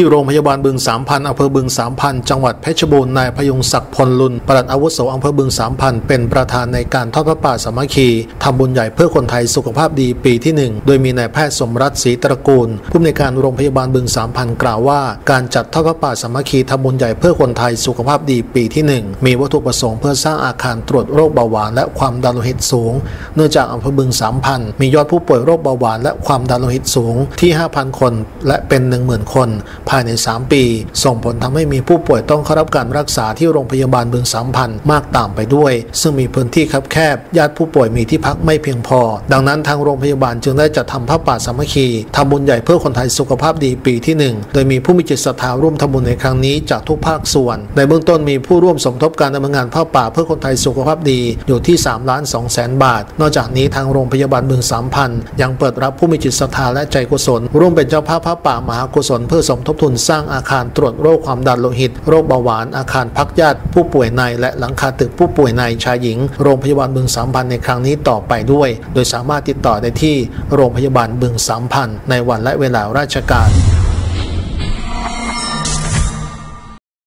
ที่โรงพยาบาลบึงสามพันอำเภอบึงสามพันจังหวัดเพชรบูรณ์นายพยุงศักดิ์พลลุนปลัดอาวุโสอำเภอบึงสามพันเป็นประธานในการทอดพระป่าสามัคคีทำบุญใหญ่เพื่อคนไทยสุขภาพดีปีที่หนึ่งโดยมีนายแพทย์สมรัตศรีตระกูล ผู้อำนการโรงพยาบาลบึงสามพันกล่าวว่า การจัดทอดพระป่าสามัคคีทำบุญใหญ่เพื่อคนไทยสุขภาพดีปีที่หนึ่งมีวัตถุประสงค์เพื่อสร้างอาคารตรวจโรคเบาหวานและความดันโลหิตสูง เนื่องจากอำเภอบึงสามพันมียอดผู้ป่วยโรคเบาหวานและความดันโลหิตสูงที่ 5,000 คน และเป็น 10,000 คนภายใน 3 ปี ส่งผลทำให้มีผู้ป่วยต้องเข้ารับการรักษาที่โรงพยาบาลบึงสามพันมากตามไปด้วย ซึ่งมีพื้นที่คับแคบ ญาติผู้ป่วยมีที่พักไม่เพียงพอ ดังนั้นทางโรงพยาบาลจึงได้จัดทำพระป่าสามัคคีทำบุญใหญ่เพื่อคนไทยสุขภาพดีปีที่ 1 โดยมีผู้มีจิตศรัทธาร่วมทำบุญในครั้งนี้จากทุกภาคส่วน ในเบื้องต้นมีผู้ร่วมสมทบการดำเนินงานพระป่าเพื่อคนไทยสุขภาพดีอยู่ที่3ล้าน2แสนบาท นอกจากนี้ทางโรงพยาบาลบึงสามพันยังเปิดรับผู้มีจิตศรัทธาและใจกุศลร่วมเป็นเจ้าภาพพระป่ามหากุศลเพื่อสมทบทุนสร้างอาคารตรวจโรคความดันโลหิต โรคเบาหวาน อาคารพักญาติผู้ป่วยใน และหลังคาตึกผู้ป่วยในชายหญิง โรงพยาบาลบึงสามพันในครั้งนี้ต่อไปด้วย โดยสามารถติดต่อได้ที่โรงพยาบาลบึงสามพันในวันและเวลาราชการ